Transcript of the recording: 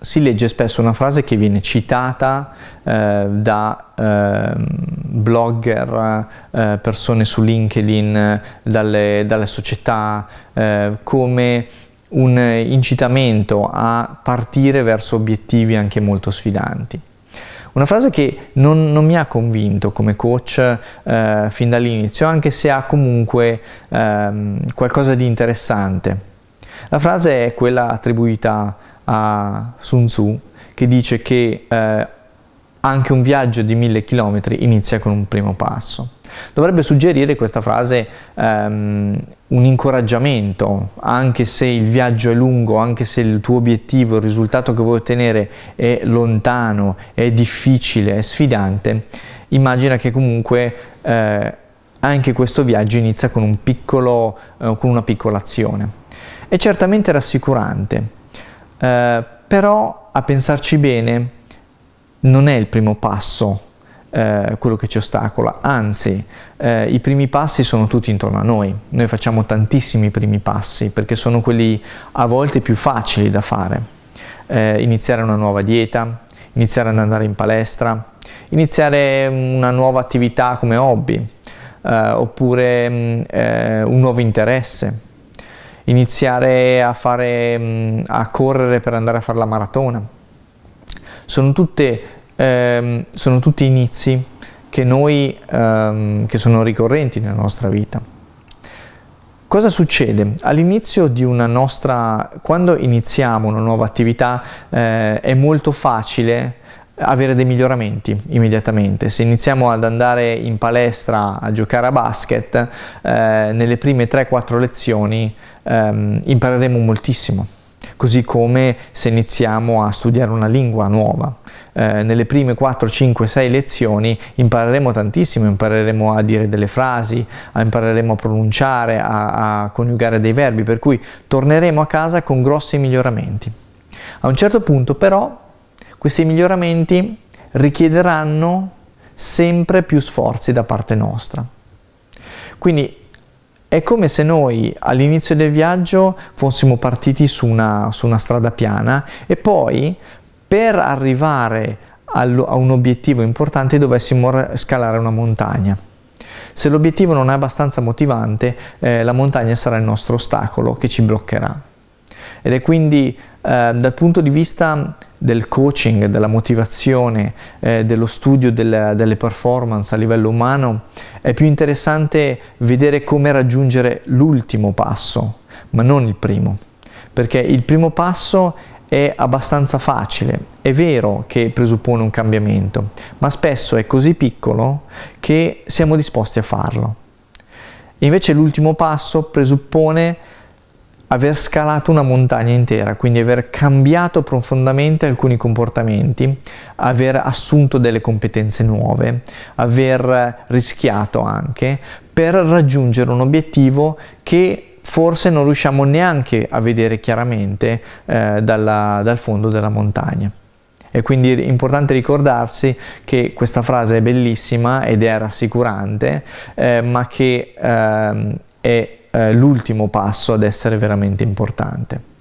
si legge spesso una frase che viene citata eh, da eh, blogger, eh, persone su LinkedIn, dalle, dalle società, eh, come un incitamento a partire verso obiettivi anche molto sfidanti. Una frase che non, non mi ha convinto come coach eh, fin dall'inizio, anche se ha comunque ehm, qualcosa di interessante. La frase è quella attribuita a Sun Tzu che dice che eh, anche un viaggio di mille chilometri inizia con un primo passo. Dovrebbe suggerire questa frase um, un incoraggiamento, anche se il viaggio è lungo, anche se il tuo obiettivo, il risultato che vuoi ottenere è lontano, è difficile, è sfidante, immagina che comunque eh, anche questo viaggio inizia con, un piccolo, eh, con una piccola azione. È certamente rassicurante, eh, però a pensarci bene non è il primo passo eh, quello che ci ostacola, anzi eh, i primi passi sono tutti intorno a noi, noi facciamo tantissimi primi passi perché sono quelli a volte più facili da fare, eh, iniziare una nuova dieta, iniziare ad andare in palestra, iniziare una nuova attività come hobby, eh, oppure mm, eh, un nuovo interesse, iniziare a, fare, mm, a correre per andare a fare la maratona. Sono tutte ehm, sono tutti inizi che, noi, ehm, che sono ricorrenti nella nostra vita. Cosa succede? All'inizio di una nostra, quando iniziamo una nuova attività eh, è molto facile avere dei miglioramenti immediatamente. Se iniziamo ad andare in palestra a giocare a basket, eh, nelle prime 3-4 lezioni ehm, impareremo moltissimo così come se iniziamo a studiare una lingua nuova. Eh, nelle prime 4, 5, 6 lezioni impareremo tantissimo, impareremo a dire delle frasi, impareremo a pronunciare, a, a coniugare dei verbi, per cui torneremo a casa con grossi miglioramenti. A un certo punto però questi miglioramenti richiederanno sempre più sforzi da parte nostra. Quindi è come se noi all'inizio del viaggio fossimo partiti su una, su una strada piana e poi per arrivare a un obiettivo importante dovessimo scalare una montagna. Se l'obiettivo non è abbastanza motivante, eh, la montagna sarà il nostro ostacolo che ci bloccherà. Ed è quindi eh, dal punto di vista del coaching, della motivazione, eh, dello studio delle, delle performance a livello umano, è più interessante vedere come raggiungere l'ultimo passo, ma non il primo. Perché il primo passo è abbastanza facile, è vero che presuppone un cambiamento, ma spesso è così piccolo che siamo disposti a farlo. Invece l'ultimo passo presuppone aver scalato una montagna intera, quindi aver cambiato profondamente alcuni comportamenti, aver assunto delle competenze nuove, aver rischiato anche per raggiungere un obiettivo che forse non riusciamo neanche a vedere chiaramente eh, dalla, dal fondo della montagna. E quindi è importante ricordarsi che questa frase è bellissima ed è rassicurante, eh, ma che eh, è eh, l'ultimo passo ad essere veramente importante.